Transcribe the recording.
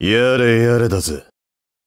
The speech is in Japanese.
やれやれだぜ。